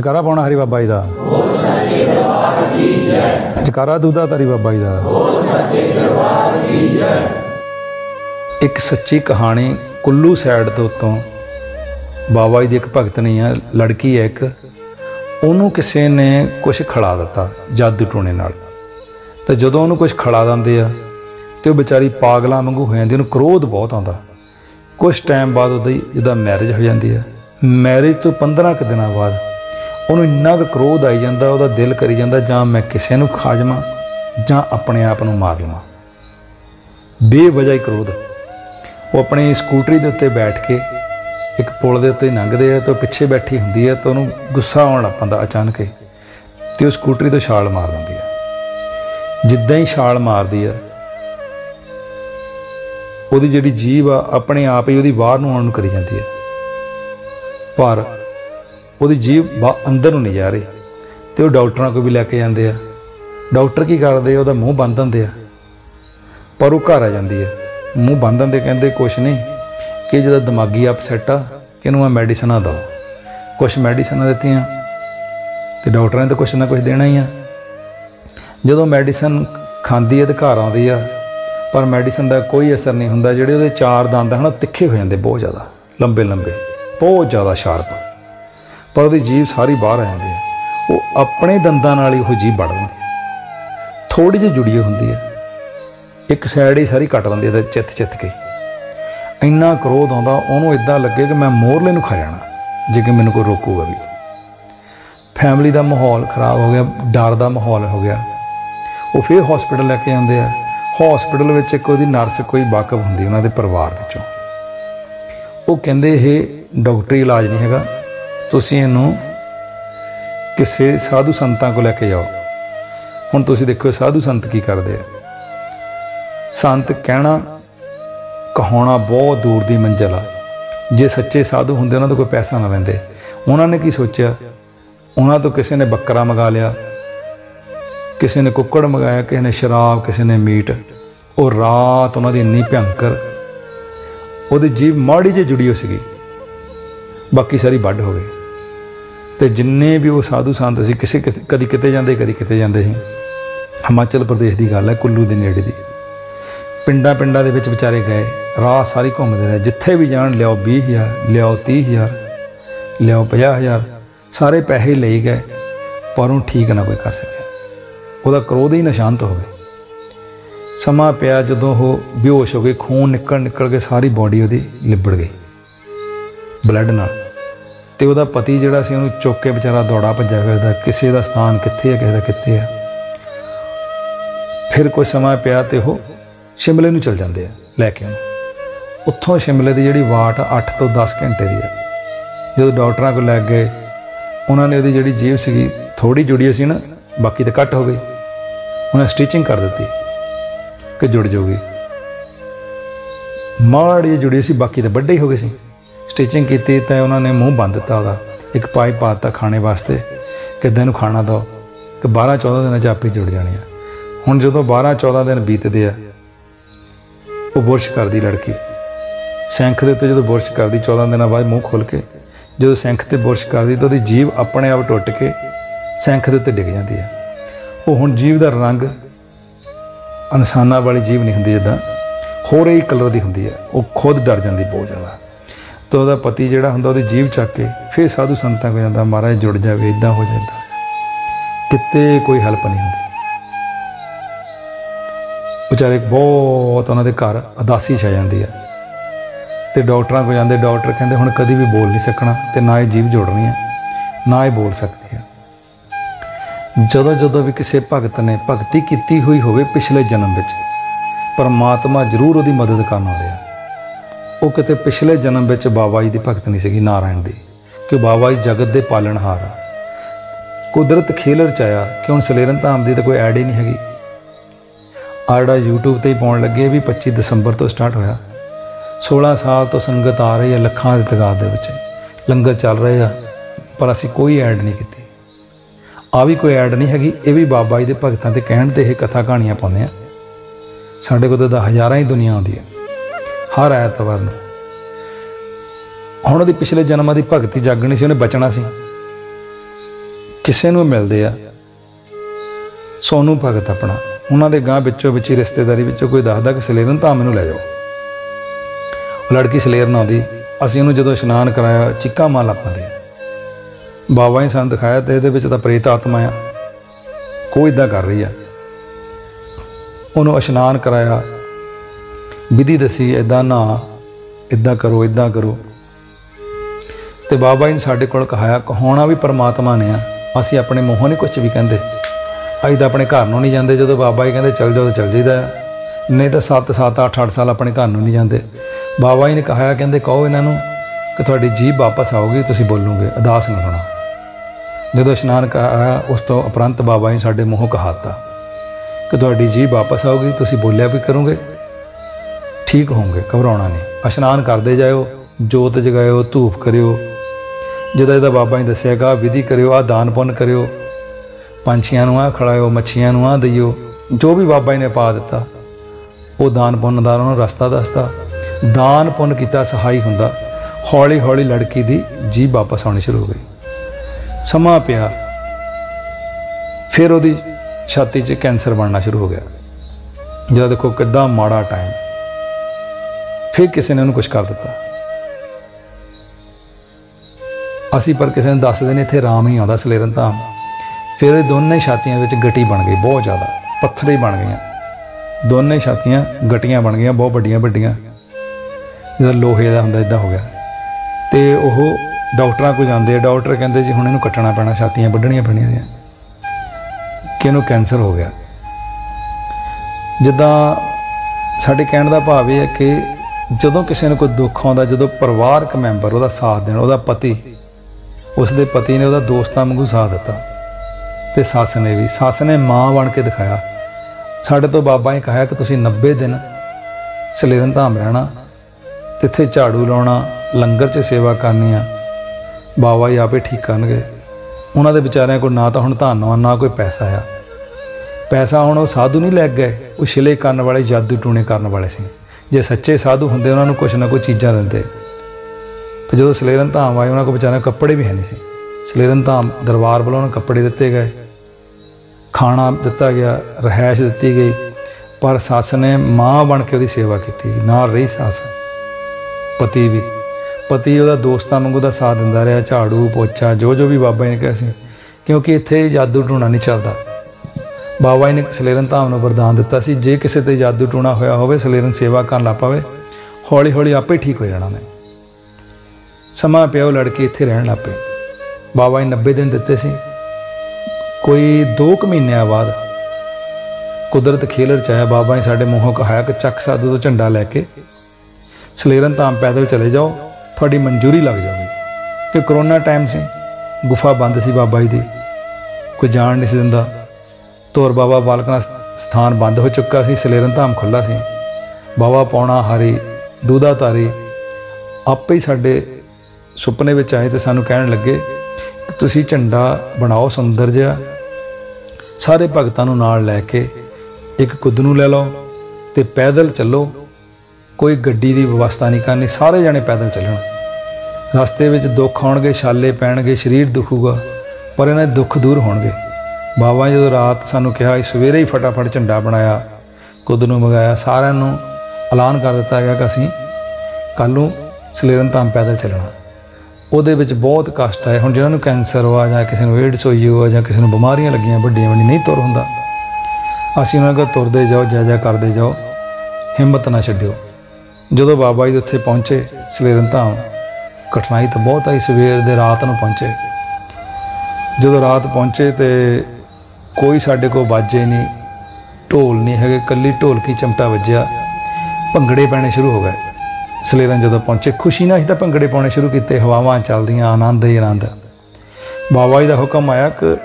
ਜਕਾਰਾ ਪਾਉਣਾ ਹਰੀ ਬਾਬਾ ਜੀ ਦਾ। ਬੋਲ ਸੱਚੇ ਦਰਬਾਰ ਕੀ ਜੈ ਜਕਾਰਾ ਦੂਦਾ ਤਰੀ ਬਾਬਾ ਜੀ ਦਾ। ਬੋਲ ਸੱਚੇ ਦਰਬਾਰ ਕੀ ਜੈ ਇੱਕ ਸੱਚੀ ਕਹਾਣੀ ਕੁੱਲੂ ਸਾਈਡ ਤੋਂ ਉੱਤੋਂ ਬਾਬਾ ਜੀ ਦੀ ਇੱਕ ਭਗਤ ਨਹੀਂ ਆ ਲੜਕੀ ਹੈ ਇੱਕ, ਉਹਨੂੰ ਕਿਸੇ ਨੇ ਕੁਝ ਖੜਾ ਦਿੱਤਾ ਜਾਦੂ ਟੂਣੇ ਨਾਲ। ਤੇ ਜਦੋਂ ਉਹਨੂੰ ਕੁਝ ਖੜਾ ਦਿੰਦੇ ਆ ਤੇ ਉਹ ਵਿਚਾਰੀ ਪਾਗਲਾਂ ਵਾਂਗੂ ਹੋ ਜਾਂਦੀ, ਉਹਨੂੰ ਕ੍ਰੋਧ ਬਹੁਤ ਆਉਂਦਾ। ਕੁਝ ਟਾਈਮ ਬਾਅਦ ਉਹਦੀ, ਜਿਹਦਾ ਮੈਰਿਜ ਹੋ ਜਾਂਦੀ ਆ। ਮੈਰਿਜ ਤੋਂ 15 ਕੁ ਦਿਨਾਂ ਬਾਅਦ ਉਹਨੂੰ ਇੰਨਾ ਕੁ ਕ੍ਰੋਧ ਆਈ ਜਾਂਦਾ, ਉਹਦਾ ਦਿਲ ਕਰੀ ਜਾਂਦਾ, ਜਾਂ ਮੈਂ ਕਿਸੇ ਨੂੰ ਖਾ ਜਾਵਾਂ, ਜਾਂ ਆਪਣੇ ਆਪ ਨੂੰ ਮਾਰ ਲਵਾਂ। ਬੇਵਜ੍ਹਾ ਹੀ ਕ੍ਰੋਧ। ਉਹ ਆਪਣੀ ਸਕੂਟਰੀ ਦੇ ਉੱਤੇ ਬੈਠ ਕੇ ਇੱਕ ਪੁਲ ਦੇ ਉੱਤੇ ਲੰਘਦੇ ਆ ਤੇ ਉਹ ਪਿੱਛੇ ਬੈਠੀ ਹੁੰਦੀ ਹੈ ਤਾਂ ਉਹਨੂੰ ਗੁੱਸਾ ਆਉਣ ਲੱਗ ਪੈਂਦਾ ਅਚਾਨਕ ਹੀ ਤੇ ਉਹ ਸਕੂਟਰੀ ਤੋਂ ਛਾਲ ਮਾਰ ਦਿੰਦੀ ਹੈ ਜਿੱਦਾਂ ਹੀ ਛਾਲ ਮਾਰਦੀ ਆ, ਉਹਦੀ ਜਿਹੜੀ ਜੀਭ ਆ, ਆਪਣੇ ਆਪ ਹੀ ਉਹਦੀ ਬਾਹਰ ਨੂੰ ਆਉਣ ਨੂੰ ਕਰੀ ਜਾਂਦੀ ਹੈ ਪਰ ਉਹਦੀ ਜੀਭ ਬਾ ਅੰਦਰ ਨੂੰ ਨਹੀਂ ਜਾ ਰਹੀ। ਤੇ ਉਹ ਡਾਕਟਰਾਂ ਕੋਲ ਵੀ ਲੈ ਕੇ ਜਾਂਦੇ ਆ। ਡਾਕਟਰ ਕੀ ਕਰਦੇ ਉਹਦਾ ਮੂੰਹ ਬੰਦ ਦਿੰਦੇ ਆ। ਪਰ ਉਹ ਘਰ ਆ ਜਾਂਦੀ ਹੈ ਮੂੰਹ ਬੰਦ ਦਿੰਦੇ ਕਹਿੰਦੇ, ਕੁਛ ਨਹੀਂ, ਕਿ ਜਿਹਦਾ ਦਿਮਾਗੀ ਅਪਸੈਟ ਆ, ਕਿ ਇਹਨੂੰ ਆ ਮੈਡੀਸਨਾਂ ਦਿਓ ਕੁਛ ਮੈਡੀਸਨਾਂ ਦਿੱਤੀਆਂ ਤੇ ਡਾਕਟਰਾਂ ਨੇ ਤਾਂ ਕੁਛ ਨਾ ਕੁਛ ਦੇਣਾ ਹੀ ਆ। ਜਦੋਂ ਮੈਡੀਸਨ ਖਾਂਦੀ ਹੈ ਤੇ ਘਰ ਆਉਂਦੀ ਆ, ਪਰ ਮੈਡੀਸਨ ਦਾ ਕੋਈ ਅਸਰ ਨਹੀਂ ਹੁੰਦਾ। ਜਿਹੜੇ ਉਹਦੇ ਚਾਰ ਦੰਦ ਹਨ ਉਹ ਤਿੱਖੇ ਹੋ ਜਾਂਦੇ ਬਹੁਤ ਜ਼ਿਆਦਾ ਲੰਬੇ ਲੰਬੇ ਬਹੁਤ ਜ਼ਿਆਦਾ ਸ਼ਾਰਪ ਪਰ ਉਹਦੀ ਜੀਭ ਸਾਰੀ ਬਾਹਰ ਆ ਜਾਂਦੀ ਹੈ। ਉਹ ਆਪਣੇ ਦੰਦਾਂ ਨਾਲ ਹੀ ਉਹ ਜੀਭ ਵੜ ਦਿੰਦੀ ਹੈ। ਥੋੜੀ ਜਿਹੀ ਜੁੜੀ ਹੁੰਦੀ ਹੈ। ਇੱਕ ਸਾਈਡ ਹੀ ਸਾਰੀ ਕੱਟ ਲੈਂਦੀ ਹੈ ਚਿੱਤ ਚਿੱਤ ਕੇ। ਇੰਨਾ ਕ੍ਰੋਧ ਆਉਂਦਾ, ਉਹਨੂੰ ਇਦਾਂ ਲੱਗੇ ਕਿ ਮੈਂ ਮੋਰਲੇ ਨੂੰ ਖਾ ਜਾਣਾ, ਜੇ ਕਿ ਮੈਨੂੰ ਕੋਈ ਰੋਕੂਗਾ ਵੀ। ਫੈਮਿਲੀ ਦਾ ਮਾਹੌਲ ਖਰਾਬ ਹੋ ਗਿਆ, ਡਰ ਦਾ ਮਾਹੌਲ ਹੋ ਗਿਆ। ਉਹ ਫਿਰ ਹਸਪੀਟਲ ਲੈ ਕੇ ਜਾਂਦੇ ਆ। ਹਸਪੀਟਲ ਵਿੱਚ ਇੱਕ ਉਹਦੀ ਨਰਸ ਕੋਈ ਵਾਕਫ ਹੁੰਦੀ ਉਹਨਾਂ ਦੇ ਪਰਿਵਾਰ ਵਿੱਚੋਂ। ਉਹ ਕਹਿੰਦੇ ਇਹ ਡਾਕਟਰੀ ਇਲਾਜ ਨਹੀਂ ਹੈਗਾ। ਤੁਸੀਂ ਇਹਨੂੰ ਕਿਸੇ ਸਾਧੂ ਸੰਤਾਂ ਕੋਲ ਲੈ ਕੇ ਜਾਓ। ਹੁਣ ਤੁਸੀਂ ਦੇਖੋ ਸਾਧੂ ਸੰਤ ਕੀ ਕਰਦੇ ਆ। ਸੰਤ ਕਹਿਣਾ, ਕਹਾਉਣਾ ਬਹੁਤ ਦੂਰ ਦੀ ਮੰਜ਼ਲ ਆ। ਜੇ ਸੱਚੇ ਸਾਧੂ ਹੁੰਦੇ, ਉਹਨਾਂ ਤੋਂ ਕੋਈ ਪੈਸਾ ਨਾ ਲੈਂਦੇ। ਉਹਨਾਂ ਨੇ ਕੀ ਸੋਚਿਆ? ਉਹਨਾਂ ਤੋਂ ਕਿਸੇ ਨੇ ਬੱਕਰਾ ਮੰਗਾ ਲਿਆ, ਕਿਸੇ ਨੇ ਕੁੱਕੜ ਮੰਗਾਇਆ, ਕਿਸੇ ਨੇ ਸ਼ਰਾਬ, ਕਿਸੇ ਨੇ ਮੀਟ। ਉਹ ਰਾਤ ਉਹਨਾਂ ਦੀ ਇੰਨੀ ਭਿਆੰਕਰ, ਉਹਦੀ ਜੀਭ ਮਾੜੀ ਜਿਹੀ ਜੁੜੀ ਹੋ ਸੀਗੀ। ਬਾਕੀ ਸਾਰੀ ਵੱਢ ਹੋ ਗਈ। ਤੇ ਜਿੰਨੇ ਵੀ ਉਹ ਸਾਧੂ ਸੰਤ ਸੀ, ਕਿਸੇ ਕਿਸੇ- ਕਦੀ ਕਿਤੇ ਜਾਂਦੇ, ਕਦੀ ਕਿਤੇ ਜਾਂਦੇ ਸੀ। ਹਿਮਾਚਲ ਪ੍ਰਦੇਸ਼ ਦੀ ਗੱਲ ਹੈ, ਕੁੱਲੂ ਦੇ ਨੇੜੇ ਦੀ। ਪਿੰਡਾਂ ਪਿੰਡਾਂ ਦੇ ਵਿੱਚ ਵਿਚਾਰੇ ਗਏ, ਰਾਹ ਸਾਰੀ ਘੁੰਮਦੇ ਰਹੇ। ਜਿੱਥੇ ਵੀ ਜਾਣ, ਲਿਆਓ 20000 ਲਿਆਓ 30000 ਲਿਆਓ 50000 ਸਾਰੇ ਪੈਸੇ ਲਈ ਗਏ, ਪਰ ਉਹ ਠੀਕ ਨਾ ਕੋਈ ਕਰ ਸਕਿਆ। ਉਹਦਾ ਕ੍ਰੋਧ ਹੀ ਨਾ ਸ਼ਾਂਤ ਹੋਵੇ। ਸਮਾਂ ਪਿਆ ਜਦੋਂ ਉਹ ਬੇਹੋਸ਼ ਹੋ ਗਈ ਖੂਨ ਨਿਕਲ ਨਿਕਲ ਕੇ ਸਾਰੀ ਬਾਡੀ ਉਹਦੀ ਲਿਬੜ ਗਈ। ਬਲੱਡ ਨਾਲ। ਤੇ ਉਹਦਾ ਪਤੀ ਜਿਹੜਾ ਸੀ ਉਹਨੂੰ ਚੁੱਕ ਕੇ ਵਿਚਾਰਾ ਦੌੜਾ ਭੱਜਿਆ ਫਿਰਦਾ, ਕਿਸੇ ਦਾ ਸਥਾਨ ਕਿੱਥੇ ਹੈ ਕਿਸੇ ਦਾ ਕਿੱਥੇ ਹੈ ਫਿਰ ਕੋਈ ਸਮਾਂ ਪਿਆ ਤੇ ਉਹ ਸ਼ਿਮਲੇ ਨੂੰ ਚਲ ਜਾਂਦੇ ਆ, ਲੈ ਕੇ ਉਹਨੂੰ ਉੱਥੋਂ ਸ਼ਿਮਲੇ ਦੀ ਜਿਹੜੀ ਵਾਟ 8 ਤੋਂ 10 ਘੰਟੇ ਦੀ ਹੈ ਜਦੋਂ ਡਾਕਟਰਾਂ ਕੋਲ ਲੈ ਗਏ, ਉਹਨਾਂ ਨੇ ਉਹਦੀ ਜਿਹੜੀ ਜੀਭ ਸੀਗੀ ਥੋੜੀ ਜੁੜੀ ਸੀ ਨਾ, ਬਾਕੀ ਤਾਂ ਕੱਟ ਹੋ ਗਈ। ਉਹਨਾਂ ਸਟਿਚਿੰਗ ਕਰ ਦਿੱਤੀ ਕਿ ਜੁੜ ਜਾਊਗੀ। ਮਾੜੀ ਜਿਹੀ ਜੁੜੀ ਸੀ, ਬਾਕੀ ਤਾਂ ਵੱਡੇ ਹੀ ਹੋ ਗਏ ਸੀ। ਸਟਿਚਿੰਗ ਕੀਤੀ ਤਾਂ ਉਹਨਾਂ ਨੇ ਮੂੰਹ ਬੰਦ ਦਿੱਤਾ ਉਹਦਾ। ਇੱਕ ਪਾਈਪ ਪਾਤਾ ਖਾਣੇ ਵਾਸਤੇ ਕਿਦਾਂ ਨੂੰ ਖਾਣਾ ਦੋ, ਕਿ 12 14 ਦਿਨਾਂ ਚ ਆਪੇ ਜੁੜ ਜਾਣੀ ਆ। ਹੁਣ ਜਦੋਂ 12 14 ਦਿਨ ਬੀਤਦੇ ਆ, ਉਹ ਬੁਰਸ਼ ਕਰਦੀ ਲੜਕੀ। ਸੈਂਖ ਦੇ ਉੱਤੇ ਜਦੋਂ ਬੁਰਸ਼ ਕਰਦੀ 14 ਦਿਨਾਂ ਬਾਅਦ ਮੂੰਹ ਖੋਲ ਕੇ, ਜਦੋਂ ਸੈਂਖ ਤੇ ਬੁਰਸ਼ ਕਰਦੀ ਤਾਂ ਉਹਦੀ ਜੀਭ ਆਪਣੇ ਆਪ ਟੁੱਟ ਕੇ ਸੈਂਖ ਦੇ ਉੱਤੇ ਡਿੱਗ ਜਾਂਦੀ ਹੈ ਉਹ ਹੁਣ ਜੀਭ ਦਾ ਰੰਗ ਇਨਸਾਨਾਂ ਵਾਲੀ ਜੀਭ ਨਹੀਂ ਹੁੰਦੀ ਜਿੱਦਾਂ, ਹੋਰ ਹੀ ਕਲਰ ਦੀ ਹੁੰਦੀ ਹੈ ਉਹ ਖੁਦ ਡਰ ਜਾਂਦੀ ਬਹੁਤ ਜ਼ਿਆਦਾ। ਤਾਂ ਉਹਦਾ ਪਤੀ ਜਿਹੜਾ ਹੁੰਦਾ ਉਹਦੀ ਜੀਵ ਚੱਕ ਕੇ ਫਿਰ ਸਾਧੂ ਸੰਤਾਂ ਕੋਲ ਜਾਂਦਾ, ਮਹਾਰਾਜ ਜੁੜ ਜਾਵੇ ਇਦਾਂ ਹੋ ਜਾਂਦਾ। ਕਿਤੇ ਕੋਈ ਹੈਲਪ ਨਹੀਂ ਹੁੰਦੀ। ਵਿਚਾਰੇ ਬਹੁਤ ਉਹਨਾਂ ਦੇ ਘਰ ਉਦਾਸੀ ਛਾ ਜਾਂਦੀ ਹੈ ਤੇ ਡਾਕਟਰਾਂ ਕੋਲ ਜਾਂਦੇ, ਡਾਕਟਰ ਕਹਿੰਦੇ, ਹੁਣ ਕਦੀ ਵੀ ਬੋਲ ਨਹੀਂ ਸਕਣਾ ਤੇ ਨਾ ਇਹ ਜੀਵ ਜੋੜਨੀ ਹੈ ਨਾ ਇਹ ਬੋਲ ਸਕਦੀ ਹੈ ਜਦੋਂ ਜਦੋਂ ਵੀ ਕਿਸੇ ਭਗਤ ਨੇ ਭਗਤੀ ਕੀਤੀ ਹੋਈ ਹੋਵੇ ਪਿਛਲੇ ਜਨਮ ਵਿੱਚ, ਪਰਮਾਤਮਾ ਜ਼ਰੂਰ ਉਹਦੀ ਮਦਦ ਕਰਨ ਆਉਂਦੇ ਆ। ਉਹ ਕਿਤੇ ਪਿਛਲੇ ਜਨਮ ਵਿੱਚ ਬਾਬਾ ਜੀ ਦੀ ਭਗਤ ਨਹੀਂ ਸੀਗੀ ਨਾਰਾਇਣ ਦੀ, ਕਿ ਬਾਬਾ ਜੀ ਜਗਤ ਦੇ ਪਾਲਣਹਾਰ ਆ। ਕੁਦਰਤ ਖੇਲ ਰਚਾਇਆ ਕਿ ਹੁਣ ਸਲੇਰਨ ਧਾਮ ਦੀ ਤਾਂ ਕੋਈ ਐਡ ਹੀ ਨਹੀਂ ਹੈਗੀ। ਆੜਾ YouTube ਤੇ ਹੀ ਪਾਉਣ ਲੱਗੇ ਵੀ 25 ਦਸੰਬਰ ਤੋਂ ਸਟਾਰਟ ਹੋਇਆ। 16 ਸਾਲ ਤੋਂ ਸੰਗਤ ਆ ਰਹੀ ਹੈ ਲੱਖਾਂ ਦੀ ਤਦਾਦ ਦੇ ਵਿੱਚ। ਲੰਗਰ ਚੱਲ ਰਹੇ ਆ, ਪਰ ਅਸੀਂ ਕੋਈ ਐਡ ਨਹੀਂ ਕੀਤੀ। ਆ ਵੀ ਕੋਈ ਐਡ ਨਹੀਂ ਹੈਗੀ, ਇਹ ਵੀ ਬਾਬਾ ਜੀ ਦੇ ਭਗਤਾਂ 'ਤੇ ਕਹਿਣ ਤੇ ਇਹ ਕਥਾ ਕਹਾਣੀਆਂ ਪਾਉਂਦੇ ਆ। ਸਾਡੇ ਕੋਲ ਤਾਂ ਹਜ਼ਾਰਾਂ ਹੀ ਦੁਨੀਆ ਆਉਂਦੀ ਹੈ। ਹਰ ਐਤਵਾਰ ਨੂੰ। ਹੁਣ ਉਹਦੀ ਪਿਛਲੇ ਜਨਮਾਂ ਦੀ ਭਗਤੀ ਜਾਗਣੀ ਸੀ, ਉਹਨੇ ਬਚਣਾ ਸੀ। ਕਿਸੇ ਨੂੰ ਮਿਲਦੇ ਆ, ਸੋਨੂੰ ਭਗਤ ਆਪਣਾ। ਉਹਨਾਂ ਦੇ ਗਾਂ ਵਿੱਚੋਂ ਵਿੱਚ ਰਿਸ਼ਤੇਦਾਰੀ ਵਿੱਚੋਂ ਕੋਈ ਦੱਸਦਾ ਕਿ ਸਲੇਰਨ ਤਾਂ ਮੈਨੂੰ ਲੈ ਜਾਓ। ਉਹ ਲੜਕੀ ਸਲੇਰਨ ਆਉਂਦੀ। ਅਸੀਂ ਉਹਨੂੰ ਜਦੋਂ ਇਸ਼ਨਾਨ ਕਰਾਇਆ, ਚਿੱਕਾ ਮਾਰ ਲੱਪਾਂਦੇ ਬਾਬਾ ਨੇ ਸਾਨੂੰ ਦਿਖਾਇਆ ਤੇ ਇਹਦੇ ਵਿੱਚ ਤਾਂ ਪ੍ਰੇਤ ਆਤਮਾ ਆ। ਕੋਈ ਇਦਾਂ ਕਰ ਰਹੀ ਆ। ਉਹਨੂੰ ਇਸ਼ਨਾਨ ਕਰਾਇਆ ਵਿਧੀ ਦਸੀ ਇਦਾਂ ਨਾ ਇਦਾਂ ਕਰੋ ਇਦਾਂ ਕਰੋ। ਤੇ ਬਾਬਾ ਜੀ ਨੇ ਸਾਡੇ ਕੋਲ ਕਹਾਇਆ, ਕਹਾਉਣਾ ਵੀ ਪਰਮਾਤਮਾ ਨੇ ਆ, ਅਸੀਂ ਆਪਣੇ ਮੂੰਹੋਂ ਨਹੀਂ ਕੁਝ ਵੀ ਕਹਿੰਦੇ। ਅਸੀਂ ਤਾਂ ਆਪਣੇ ਘਰ ਨੂੰ ਨਹੀਂ ਜਾਂਦੇ, ਜਦੋਂ ਬਾਬਾ ਜੀ ਕਹਿੰਦੇ ਚੱਲ ਜਾਓ ਤਾਂ ਚੱਲ ਜਾਈਦਾ ਨਹੀਂ ਤਾਂ 7 7 8 8 ਸਾਲ ਆਪਣੇ ਘਰ ਨੂੰ ਨਹੀਂ ਜਾਂਦੇ। ਬਾਬਾ ਜੀ ਨੇ ਕਹਾਇਆ, ਕਹਿੰਦੇ ਕਹੋ ਇਹਨਾਂ ਨੂੰ ਕਿ ਤੁਹਾਡੀ ਜੀਬ ਵਾਪਸ ਆਉਗੀ ਤੁਸੀਂ ਬੋਲੋਗੇ, ਅਦਾਸ ਨਹੀਂ ਹੋਣਾ। ਜਦੋਂ ਇਸ਼ਨਾਨ ਕਰਾਇਆ ਉਸ ਤੋਂ ਉਪਰੰਤ ਬਾਬਾ ਜੀ ਸਾਡੇ ਮੂੰਹੋਂ ਕਹਾਤਾ ਕਿ ਤੁਹਾਡੀ ਜੀਬ ਵਾਪਸ ਆਊਗੀ, ਤੁਸੀਂ ਬੋਲਿਆ ਵੀ ਕਰੋਗੇ। ਠੀਕ ਹੋਵੋਗੇ, ਘਬਰਾਉਣਾ ਨਹੀਂ। ਇਸ਼ਨਾਨ ਕਰਦੇ ਜਾਇਓ, ਜੋਤ ਜਗਾਇਓ ਧੂਪ ਕਰਿਓ। ਜਿਹਦਾ ਇਹਦਾ ਬਾਬਾ ਨੇ ਦੱਸਿਆਗਾ ਵਿਧੀ ਕਰਿਓ ਆ ਦਾਨ ਪੁੰਨ ਕਰਿਓ। ਪੰਛੀਆਂ ਨੂੰ ਆ ਖੜਾਇਓ ਮੱਛੀਆਂ ਨੂੰ ਆ ਦਈਓ। ਜੋ ਵੀ ਬਾਬਾ ਜੀ ਨੇ ਪਾ ਦਿੱਤਾ, ਉਹ ਦਾਨ ਪੁੰਨ ਦਾ ਉਹਨੂੰ ਰਸਤਾ ਦੱਸਦਾ। ਦਾਨ ਪੁੰਨ ਕੀਤਾ, ਸਹਾਈ ਹੁੰਦਾ। ਹੌਲੀ ਹੌਲੀ ਲੜਕੀ ਦੀ ਜੀ ਵਾਪਸ ਆਉਣੀ ਸ਼ੁਰੂ ਹੋ ਗਈ। ਸਮਾਂ ਪਿਆ। ਫਿਰ ਉਹਦੀ ਛਾਤੀ 'ਚ ਕੈਂਸਰ ਬਣਨਾ ਸ਼ੁਰੂ ਹੋ ਗਿਆ। ਜਦੋਂ ਦੇਖੋ ਕਿੱਦਾਂ ਮਾੜਾ ਟਾਈਮ ਫਿਰ ਕਿਸੇ ਨੇ ਉਹਨੂੰ ਕੁਝ ਕਰ ਦਿੱਤਾ। ਅਸੀਂ ਪਰ ਕਿਸੇ ਨੂੰ ਦੱਸਦੇ ਨੇ, ਇੱਥੇ ਰਾਮ ਹੀ ਆਉਂਦਾ ਸਲੇਰਨ ਧਾਮ। ਫਿਰ ਇਹ ਦੋਨੇ ਛਾਤੀਆਂ ਵਿੱਚ ਗਟੀ ਬਣ ਗਈ, ਬਹੁਤ ਜ਼ਿਆਦਾ, ਪੱਥਰੇ ਬਣ ਗਈਆਂ। ਦੋਨੇ ਛਾਤੀਆਂ ਗਟੀਆਂ ਬਣ ਗਈਆਂ, ਬਹੁਤ ਵੱਡੀਆਂ ਵੱਡੀਆਂ। ਜਿਹਦਾ ਲੋਹੇ ਦਾ ਹੁੰਦਾ, ਇਦਾਂ ਹੋ ਗਿਆ। ਤੇ ਉਹ ਡਾਕਟਰਾਂ ਕੋਲ ਜਾਂਦੇ ਆ, ਡਾਕਟਰ ਕਹਿੰਦੇ ਜੀ ਹੁਣ ਇਹਨੂੰ ਕੱਟਣਾ ਪੈਣਾ, ਛਾਤੀਆਂ ਵੱਢਣੀਆਂ ਪੈਣੀਆਂ ਦੀਆਂ ਕਿ ਇਹਨੂੰ ਕੈਂਸਰ ਹੋ ਗਿਆ। ਜਿੱਦਾਂ ਸਾਡੇ ਕਹਿਣ ਦਾ ਭਾਵ ਇਹ ਹੈ ਕਿ ਜਦੋਂ ਕਿਸੇ ਨੂੰ ਕੋਈ ਦੁੱਖ ਆਉਂਦਾ, ਜਦੋਂ ਪਰਿਵਾਰਕ ਮੈਂਬਰ ਉਹਦਾ ਸਾਥ ਦੇਣ, ਉਹਦਾ ਪਤੀ, ਉਸ ਦੇ ਪਤੀ ਨੇ ਉਹਦਾ ਦੋਸਤਾਂ ਵਾਂਗੂ ਸਾਥ ਦਿੱਤਾ ਤੇ ਸੱਸ ਨੇ ਵੀ, ਸੱਸ ਨੇ ਮਾਂ ਬਣ ਕੇ ਦਿਖਾਇਆ। ਸਾਡੇ ਤੋਂ ਬਾਬਾ ਨੇ ਕਹਾ ਕਿ ਤੁਸੀਂ 90 ਦਿਨ ਸਲੇਰਨ ਧਾਮ ਰਹਿਣਾ, ਤਿੱਥੇ ਝਾੜੂ ਲਾਉਣਾ, ਲੰਗਰ 'ਚ ਸੇਵਾ ਕਰਨੀ ਆ, ਬਾਬਾ ਜੀ ਆਪੇ ਠੀਕ ਕਰਨਗੇ। ਉਹਨਾਂ ਦੇ ਵਿਚਾਰਿਆਂ ਕੋਲ ਨਾ ਤਾਂ ਹੁਣ ਧਨ ਨਾ ਕੋਈ ਪੈਸਾ ਆ। ਪੈਸਾ ਹੁਣ ਉਹ ਸਾਧੂ ਨਹੀਂ ਲੈ ਗਏ, ਉਹ ਛਿਲੇ ਕਰਨ ਵਾਲੇ, ਜਾਦੂ ਟੂਣੇ ਕਰਨ ਵਾਲੇ ਸੀ। ਜੇ ਸੱਚੇ ਸਾਧੂ ਹੁੰਦੇ, ਉਹਨਾਂ ਨੂੰ ਕੁਝ ਨਾ ਕੋਈ ਚੀਜ਼ਾਂ ਦਿੰਦੇ। ਤੇ ਜਦੋਂ ਸਲੇਰਨ ਧਾਮ ਆਏ ਉਹਨਾਂ ਕੋਲ ਵਿਚਾਰੇ ਕੱਪੜੇ ਵੀ ਹੈ ਨਹੀਂ ਸੀ। ਸਲੇਰਨ ਧਾਮ ਦਰਬਾਰ ਵੱਲੋਂ ਉਹਨਾਂ ਕੱਪੜੇ ਦਿੱਤੇ ਗਏ, ਖਾਣਾ ਦਿੱਤਾ ਗਿਆ ਰਹਿائش ਦਿੱਤੀ ਗਈ, ਪਰ ਸੱਸ ਨੇ ਮਾਂ ਬਣ ਕੇ ਉਹਦੀ ਸੇਵਾ ਕੀਤੀ, ਨਾਲ ਰਹੀ ਸੱਸ। ਪਤੀ ਵੀ। ਪਤੀ ਉਹਦਾ ਦੋਸਤਾਂ ਵਾਂਗੂ ਦਾ ਸਾਥ ਦਿੰਦਾ ਰਿਹਾ, ਝਾੜੂ, ਪੋਚਾ ਜੋ ਜੋ ਵੀ ਬਾਬਾ ਜੀ ਨੇ ਕਿਹਾ ਸੀ। ਕਿਉਂਕਿ ਇੱਥੇ ਜਾਦੂ ਢੂਣਾ ਨਹੀਂ ਚੱਲਦਾ। ਬਾਬਾ ਜੀ ਨੇ ਸਲੇਰਨ ਧਾਮ ਨੂੰ ਵਰਦਾਨ ਦਿੱਤਾ ਸੀ, ਜੇ ਕਿਸੇ ਤੇ ਜਾਦੂ ਟੂਣਾ ਹੋਇਆ ਹੋਵੇ, ਸਲੇਰਨ ਸੇਵਾ ਕਰਨ ਲੱਗ ਪਵੇ ਹੌਲੀ ਹੌਲੀ ਆਪੇ ਠੀਕ ਹੋ ਜਾਣਾ ਨੇ ਸਮਾਂ ਪਿਆ, ਉਹ ਲੜਕੀ ਇੱਥੇ ਰਹਿਣ ਲੱਗ ਪਈ। ਬਾਬਾ ਜੀ 90 ਦਿਨ ਦਿੱਤੇ ਸੀ। ਕੋਈ 2 ਕੁ ਮਹੀਨਿਆਂ ਬਾਅਦ ਕੁਦਰਤ ਖੇਲਰ ਚਾਇਆ ਬਾਬਾ ਜੀ ਸਾਡੇ ਮੂੰਹੋਂ ਕਹਾਇਆ ਕਿ ਚੱਕ ਸਾਧੂ ਤੋਂ ਝੰਡਾ ਲੈ ਕੇ ਸਲੇਰਨ ਧਾਮ ਪੈਦਲ ਚਲੇ ਜਾਓ, ਤੁਹਾਡੀ ਮਨਜ਼ੂਰੀ ਲੱਗ ਜਾਊਗੀ। ਕਿ ਕਰੋਨਾ ਟਾਈਮ ਸੀ, ਗੁਫਾ ਬੰਦ ਸੀ ਬਾਬਾ ਜੀ ਦੀ, ਕੋਈ ਜਾਣ ਨਹੀਂ ਸੀ ਦਿੰਦਾ। ਤੋਰ ਬਾਬਾ ਬਾਲਕ ਸਥਾਨ ਬੰਦ ਹੋ ਚੁੱਕਾ ਸੀ ਸਲੇਰਨ ਧਾਮ ਖੁੱਲਾ ਸੀ। ਬਾਬਾ ਪੌਣਾ ਹਰੀ ਦੂਦਾ ਤਾਰੀ ਆਪੇ ਹੀ ਸਾਡੇ ਸੁਪਨੇ ਵਿੱਚ ਆਏ ਤੇ ਸਾਨੂੰ ਕਹਿਣ ਲੱਗੇ ਕਿ ਤੁਸੀਂ ਝੰਡਾ ਬਣਾਓ, ਸੁੰਦਰ ਜਿਹਾ। ਸਾਰੇ ਭਗਤਾਂ ਨੂੰ ਨਾਲ ਲੈ ਕੇ ਇੱਕ ਕੁੱਦ ਨੂੰ ਲੈ ਲਓ ਤੇ ਪੈਦਲ ਚੱਲੋ। ਕੋਈ ਗੱਡੀ ਦੀ ਵਿਵਸਥਾ ਨਹੀਂ ਕਰਨੀ, ਸਾਰੇ ਜਣੇ ਪੈਦਲ ਚੱਲਣ। ਰਸਤੇ ਵਿੱਚ ਦੁੱਖ ਆਉਣਗੇ, ਛਾਲੇ ਪੈਣਗੇ, ਸਰੀਰ ਦੁਖੂਗਾ, ਪਰ ਇਹਨਾਂ ਦੇ ਦੁੱਖ ਦੂਰ ਹੋਣਗੇ। ਬਾਬਾ ਜੀ ਜਦੋਂ ਰਾਤ ਸਾਨੂੰ ਕਿਹਾ ਸੀ ਸਵੇਰੇ ਹੀ ਫਟਾਫਟ ਝੰਡਾ ਬਣਾਇਆ, ਕੁੱਦ ਨੂੰ ਮੰਗਾਇਆ, ਸਾਰਿਆਂ ਨੂੰ ਐਲਾਨ ਕਰ ਦਿੱਤਾ ਗਿਆ ਕਿ ਅਸੀਂ ਕੱਲ ਨੂੰ ਸਲੇਰਨ ਧਾਮ ਪੈਦਲ ਚੱਲਣਾ। ਉਹਦੇ ਵਿੱਚ ਬਹੁਤ ਕਸ਼ਟ ਆਏ। ਹੁਣ ਜਿਹਨਾਂ ਨੂੰ ਕੈਂਸਰ ਹੋਆ ਜਾਂ ਕਿਸੇ ਨੂੰ ਏਡਸ ਹੋਈ ਹੋਆ ਜਾਂ ਕਿਸੇ ਨੂੰ ਬਿਮਾਰੀਆਂ ਲੱਗੀਆਂ, ਵੱਡੀਆਂ ਵੱਡੀਆਂ, ਨਹੀਂ ਤੁਰ ਹੁੰਦਾ। ਅਸੀਂ ਉਹਨਾਂ ਕੋਲ ਤੁਰਦੇ ਜਾਓ, ਜਾ ਜਾ ਕਰਦੇ ਜਾਓ, ਹਿੰਮਤ ਨਾ ਛੱਡਿਓ। ਜਦੋਂ ਬਾਬਾ ਜੀ ਉੱਥੇ ਪਹੁੰਚੇ ਸਲੇਰਨ ਧਾਮ, ਕਠਿਨਾਈ ਤਾਂ ਬਹੁਤ ਆਈ, ਸਵੇਰ ਦੇ ਰਾਤ ਨੂੰ ਪਹੁੰਚੇ। ਜਦੋਂ ਰਾਤ ਪਹੁੰਚੇ ਤੇ ਕੋਈ ਸਾਡੇ ਕੋਲ ਵਾਜੇ ਨਹੀਂ, ਢੋਲ ਨਹੀਂ ਹੈਗੇ, ਕੱਲੀ ਢੋਲਕੀ ਚਮਟਾ ਵੱਜਿਆ। ਭੰਗੜੇ ਪੈਣੇ ਸ਼ੁਰੂ ਹੋ ਗਏ। ਸਲੇਰਨ ਜਦੋਂ ਪਹੁੰਚੇ, ਖੁਸ਼ੀ ਨਾਲ ਹੀ ਤਾਂ ਭੰਗੜੇ ਪਾਉਣੇ ਸ਼ੁਰੂ ਕੀਤੇ, ਹਵਾਵਾਂ ਚੱਲਦੀਆਂ, ਆਨੰਦ ਹੀ ਆਨੰਦ। ਬਾਬਾ ਜੀ ਦਾ ਹੁਕਮ ਆਇਆ ਕਿ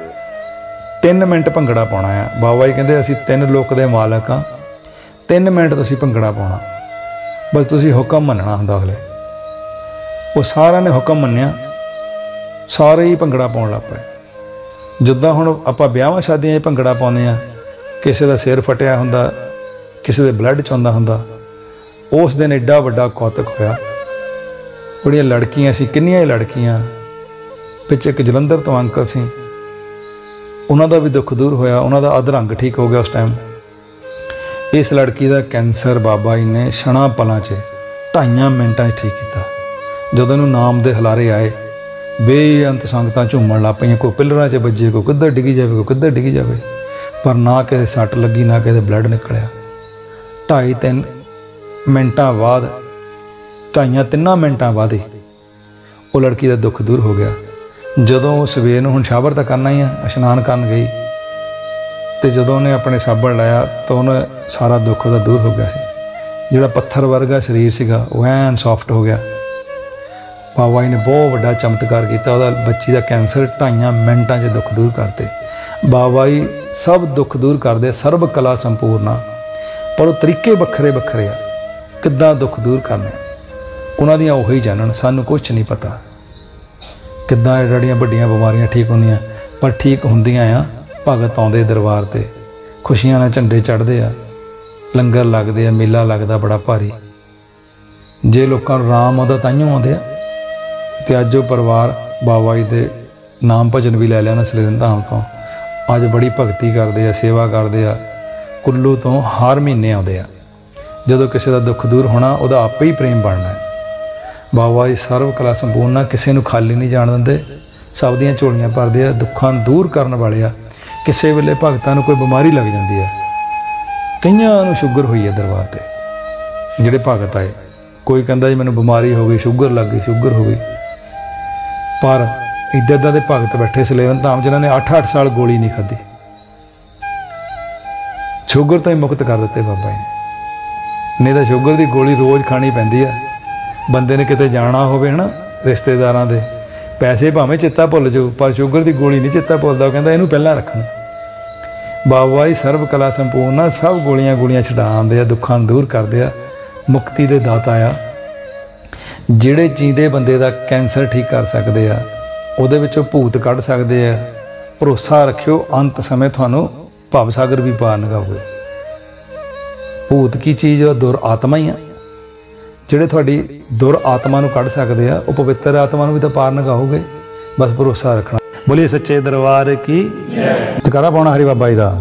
3 ਮਿੰਟ ਭੰਗੜਾ ਪਾਉਣਾ ਆ। ਬਾਬਾ ਜੀ ਕਹਿੰਦੇ, ਅਸੀਂ ਤਿੰਨ ਲੋਕ ਦੇ ਮਾਲਕ ਆ 3 ਮਿੰਟ ਤੁਸੀਂ ਭੰਗੜਾ ਪਾਉਣਾ। ਬਸ ਤੁਸੀਂ ਹੁਕਮ ਮੰਨਣਾ ਹੁੰਦਾ ਹਲੇ ਉਹ ਸਾਰਿਆਂ ਨੇ ਹੁਕਮ ਮੰਨਿਆ। ਸਾਰੇ ਹੀ ਭੰਗੜਾ ਪਾਉਣ ਲੱਗ ਪਏ। ਜਿੱਦਾਂ ਹੁਣ ਆਪਾਂ ਵਿਆਹਾਂ ਸ਼ਾਦੀਆਂ 'ਚ ਭੰਗੜਾ ਪਾਉਂਦੇ ਆ ਕਿਸੇ ਦਾ ਸਿਰ ਫਟਿਆ ਹੁੰਦਾ, ਕਿਸੇ ਦੇ ਬਲੱਡ ਚੋਂਦਾ ਹੁੰਦਾ, ਉਸ ਦਿਨ ਐਡਾ ਵੱਡਾ ਕੌਤਕ ਹੋਇਆ। ਬੜੀਆਂ ਲੜਕੀਆਂ ਸੀ, ਕਿੰਨੀਆਂ ਹੀ ਲੜਕੀਆਂ, ਵਿੱਚ ਇੱਕ ਜਲੰਧਰ ਤੋਂ ਅੰਕਲ ਸੀ। ਉਹਨਾਂ ਦਾ ਵੀ ਦੁੱਖ ਦੂਰ ਹੋਇਆ, ਉਹਨਾਂ ਦਾ ਅਧਰੰਗ ਠੀਕ ਹੋ ਗਿਆ ਉਸ ਟਾਈਮ ਇਸ ਲੜਕੀ ਦਾ ਕੈਂਸਰ ਬਾਬਾ ਜੀ ਨੇ ਛਣਾ ਪਲਾਂ 'ਚ ਢਾਈਆਂ ਮਿੰਟਾਂ 'ਚ ਠੀਕ ਕੀਤਾ। ਜਦੋਂ ਇਹਨੂੰ ਨਾਮ ਦੇ ਹਲਾਰੇ ਆਏ ਬੇਅੰਤ ਸੰਗਤਾਂ ਝੂਮਣ ਲੱਗ ਪਈਆਂ। ਕੋਈ ਪਿਲਰਾਂ 'ਚ ਵੱਜੇ, ਕੋਈ ਕਿੱਧਰ ਡਿੱਗੀ ਜਾਵੇ, ਕੋਈ ਕਿੱਧਰ ਡਿੱਗੀ ਜਾਵੇ। ਪਰ ਨਾ ਕਿਸੇ ਸੱਟ ਲੱਗੀ, ਨਾ ਕਿਸੇ ਬਲੱਡ ਨਿਕਲਿਆ। ਢਾਈ ਤਿੰਨ ਮਿੰਟਾਂ ਬਾਅਦ, ਢਾਈਆਂ ਤਿੰਨਾਂ ਮਿੰਟਾਂ ਬਾਅਦ ਹੀ ਉਹ ਲੜਕੀ ਦਾ ਦੁੱਖ ਦੂਰ ਹੋ ਗਿਆ। ਜਦੋਂ ਉਹ ਸਵੇਰ ਨੂੰ ਹੁਣ ਸ਼ਾਵਰ ਤਾਂ ਕਰਨਾ ਹੀ ਆ, ਇਸ਼ਨਾਨ ਕਰਨ ਗਈ ਤੇ ਜਦੋਂ ਉਹਨੇ ਆਪਣੇ ਸਾਬਣ ਲਾਇਆ ਤਾਂ ਉਹਨੇ ਸਾਰਾ ਦੁੱਖ ਉਹਦਾ ਦੂਰ ਹੋ ਗਿਆ ਸੀ। ਜਿਹੜਾ ਪੱਥਰ ਵਰਗਾ ਸਰੀਰ ਸੀਗਾ, ਉਹ ਐਨ ਸੌਫਟ ਹੋ ਗਿਆ। ਬਾਬਾ ਜੀ ਨੇ ਬਹੁਤ ਵੱਡਾ ਚਮਤਕਾਰ ਕੀਤਾ, ਉਹਦਾ ਬੱਚੀ ਦਾ ਕੈਂਸਰ ਢਾਈਆਂ ਮਿੰਟਾਂ 'ਚ ਦੁੱਖ ਦੂਰ ਕਰਤੇ। ਬਾਬਾ ਜੀ ਸਭ ਦੁੱਖ ਦੂਰ ਕਰਦੇ, ਸਰਬ ਕਲਾ ਸੰਪੂਰਨਾ। ਪਰ ਉਹ ਤਰੀਕੇ ਵੱਖਰੇ ਵੱਖਰੇ ਆ, ਕਿੱਦਾਂ ਦੁੱਖ ਦੂਰ ਕਰਨੇ ਉਹਨਾਂ ਦੀਆਂ ਉਹੀ ਜਾਣਨ, ਸਾਨੂੰ ਕੁਝ ਨਹੀਂ ਪਤਾ। ਕਿੱਦਾਂ ਜਿਹੜੀਆਂ ਵੱਡੀਆਂ ਬਿਮਾਰੀਆਂ ਠੀਕ ਹੁੰਦੀਆਂ, ਪਰ ਠੀਕ ਹੁੰਦੀਆਂ ਆ, ਭਗਤ ਆਉਂਦੇ ਦਰਬਾਰ ਤੇ। ਖੁਸ਼ੀਆਂ ਨਾਲ ਝੰਡੇ ਚੜ੍ਹਦੇ ਆ, ਲੰਗਰ ਲੱਗਦੇ ਆ, ਮੇਲਾ ਲੱਗਦਾ ਬੜਾ ਭਾਰੀ। ਜੇ ਲੋਕਾਂ ਨੂੰ ਰਾਮ ਆਉਂਦਾ ਤਾਈਓ ਆਉਂਦੇ ਆ। ਤੇ ਅੱਜ ਉਹ ਪਰਿਵਾਰ ਬਾਬਾ ਜੀ ਦੇ ਨਾਮ ਭਜਨ ਵੀ ਲੈ ਲਿਆ ਨਾ ਸਲੇਨ ਧਾਮ ਤੋਂ। ਅੱਜ ਬੜੀ ਭਗਤੀ ਕਰਦੇ ਆ, ਸੇਵਾ ਕਰਦੇ ਆ। ਕੁੱਲੂ ਤੋਂ ਹਰ ਮਹੀਨੇ ਆਉਂਦੇ ਆ। ਜਦੋਂ ਕਿਸੇ ਦਾ ਦੁੱਖ ਦੂਰ ਹੋਣਾ, ਉਹਦਾ ਆਪੇ ਹੀ ਪ੍ਰੇਮ ਬਣਨਾ ਹੈ। ਬਾਬਾ ਜੀ ਸਰਵ ਕਲਾ ਸੰਪੂਰਨਾ ਕਿਸੇ ਨੂੰ ਖਾਲੀ ਨਹੀਂ ਜਾਣ ਦਿੰਦੇ। ਸਭ ਦੀਆਂ ਝੋਲੀਆਂ ਭਰਦੇ ਆ, ਦੁੱਖਾਂ ਨੂੰ ਦੂਰ ਕਰਨ ਵਾਲੇ ਆ। ਕਿਸੇ ਵੇਲੇ ਭਗਤਾਂ ਨੂੰ ਕੋਈ ਬਿਮਾਰੀ ਲੱਗ ਜਾਂਦੀ ਆ। ਕਈਆਂ ਨੂੰ ਸ਼ੂਗਰ ਹੋਈ ਹੈ ਦਰਬਾਰ ਤੇ। ਜਿਹੜੇ ਭਗਤ ਆਏ, ਕੋਈ ਕਹਿੰਦਾ ਜੀ ਮੈਨੂੰ ਬਿਮਾਰੀ ਹੋ ਗਈ, ਸ਼ੂਗਰ ਲੱਗ ਗਈ, ਸ਼ੂਗਰ ਹੋ ਗਈ। ਪਰ ਇੱਦਾਂ ਇੱਦਾਂ ਦੇ ਭਗਤ ਬੈਠੇ ਸਲੇਵਨ ਧਾਮ, ਜਿਨ੍ਹਾਂ ਨੇ 8-8 ਸਾਲ ਗੋਲੀ ਨਹੀਂ ਖਾਧੀ। ਸ਼ੂਗਰ ਤੋਂ ਹੀ ਮੁਕਤ ਕਰ ਦਿੱਤੇ ਬਾਬਾ ਜੀ ਨੇ। ਨਹੀਂ ਤਾਂ ਸ਼ੂਗਰ ਦੀ ਗੋਲੀ ਰੋਜ਼ ਖਾਣੀ ਪੈਂਦੀ ਆ। ਬੰਦੇ ਨੇ ਕਿਤੇ ਜਾਣਾ ਹੋਵੇ, ਹਨਾ, ਰਿਸ਼ਤੇਦਾਰਾਂ ਦੇ। ਪੈਸੇ ਭਾਵੇਂ ਚਿੱਤਾ ਭੁੱਲ ਜਾਓ, ਪਰ ਸ਼ੂਗਰ ਦੀ ਗੋਲੀ ਨਹੀਂ ਚਿੱਤਾ ਭੁੱਲਦਾ, ਉਹ ਕਹਿੰਦਾ ਇਹਨੂੰ ਪਹਿਲਾਂ ਰੱਖਣਾ। ਬਾਬਾ ਜੀ ਸਰਵ ਕਲਾ ਸੰਪੂਰਨਾ ਸਭ ਗੋਲੀਆਂ ਗੋਲੀਆਂ ਛਡਾਉਂਦੇ ਆ, ਦੁੱਖਾਂ ਨੂੰ ਦੂਰ ਕਰਦੇ ਆ। ਮੁਕਤੀ ਦੇ ਦਾਤਾ ਆ। ਜਿਹੜੇ ਜੀਂਦੇ ਬੰਦੇ ਦਾ ਕੈਂਸਰ ਠੀਕ ਕਰ ਸਕਦੇ ਆ, ਉਹਦੇ ਵਿੱਚੋਂ ਭੂਤ ਕੱਢ ਸਕਦੇ ਆ। ਭਰੋਸਾ ਰੱਖਿਓ, ਅੰਤ ਸਮੇਂ ਤੁਹਾਨੂੰ ਭਵ ਸਾਗਰ ਵੀ ਪਾਰ ਲਗਾਓਗੇ ਭੂਤ ਕੀ ਚੀਜ਼ ਆ? ਦੁਰ ਆਤਮਾ ਹੀ ਆ। ਜਿਹੜੇ ਤੁਹਾਡੀ ਦੁਰ ਆਤਮਾ ਨੂੰ ਕੱਢ ਸਕਦੇ ਆ, ਉਹ ਪਵਿੱਤਰ ਆਤਮਾ ਨੂੰ ਵੀ ਤਾਂ ਪਾਰ ਲਗਾਓਗੇ ਬਸ ਭਰੋਸਾ ਰੱਖਣਾ। ਬੋਲੀਏ, ਸੱਚੇ ਦਰਬਾਰ ਕੀ ਜੈ? ਜਕਾਰਾ ਪਾਉਣਾ ਹਰੀ ਬਾਬਾ ਜੀ ਦਾ।